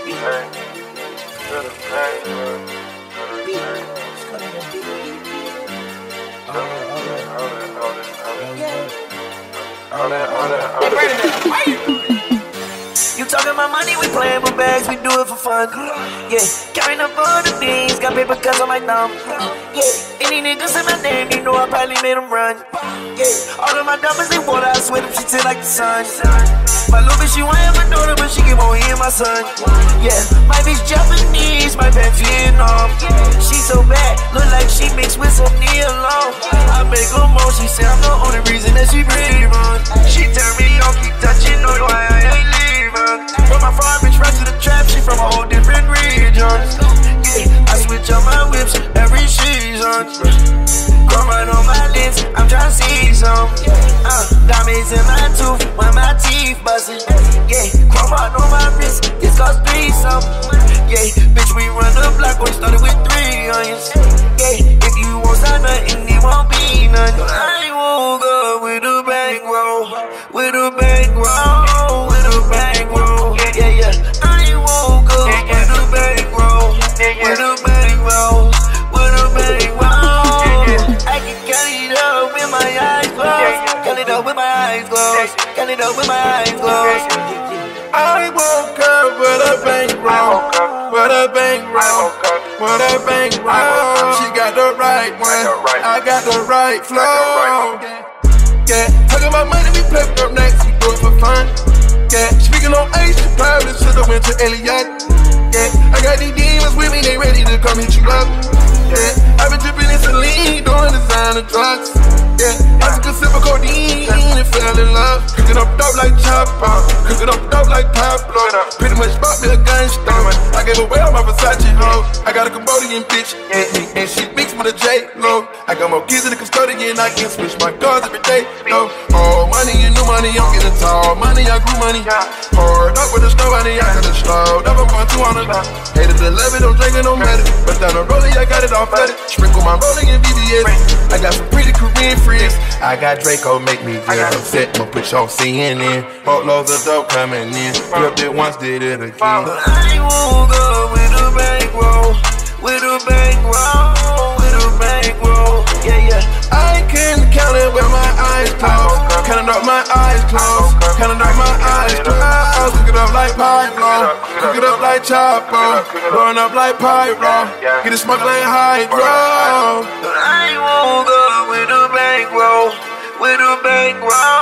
You talking about money, we playing with bags, we do it for fun. Yeah, carrying up all the beans, got paper cuts on my thumb. Yeah, any niggas in my name, you know I probably made them run. Yeah, all of my diamonds, they water, I swear them shit like the sun. My little bitch, she want my daughter, but she keep on hearing my son. Yeah, my bitch Japanese, my back Vietnam. She so bad, look like she mixed with some Nia Long. I make her more, she say I'm the only reason that she breathe on. She tell me on, keep touching, know why I ain't leaving. But my farm bitch right to the trap, she from a whole different region. Yeah, I switch up my whips every season. Chromite on my lips, I'm tryna see some. In my tooth when my teeth buzzing. Yeah, chromite on my wrist, this cost three something. Yeah, bitch, we run the block, we started with three onions. Yeah, if you want some nothing, it won't be none. I won't go with a bankroll, with a bankroll, eyes closed. Count it up with my eyes closed. I woke up with a bankroll, with a bankroll, with a bankroll. She got the right one, I got the right flow. Yeah, talking about money, we play up next, we do it for fun. Yeah, speaking on Ace, you probably should've went to Elliot. Yeah, I got these demons with me, they ready to come hit you up. Yeah, I've been dripping in saline, doing designer drugs. In love. Cooking up dope like Chapo, cooking up dope like Pablo. Pretty much bought me a gun store. I gave away all my Versace hoe. I got a Cambodian bitch, and, and she mixed with a J Lo. I got more kids than a custodian, I can switch my cars every day. No, all money and new money, I'm getting tall. Money, I grew money. Hard up with the snow money, I got it slow. Never going 200. Hated the levy, don't drink it, no matter. But down the rolling, I got it all flooded. Sprinkle my rolling in BBS. I got some pretty Korean friends. I got Draco, make me get upset. I'ma put you on CNN. Boatloads of dope coming in. Flipped it once, did it again. But I won't go with a bankroll, with a bankroll, with a bankroll. Yeah, yeah. I can count it with my eyes closed. Counting up my eyes closed. Counting up my eyes closed. Cook it up like Pablo. Cook it up like Chapo. Blowing up like Pyro. Get it smoke like Hydro. But I won't go with a bankroll, with a bankroll, with a bankroll.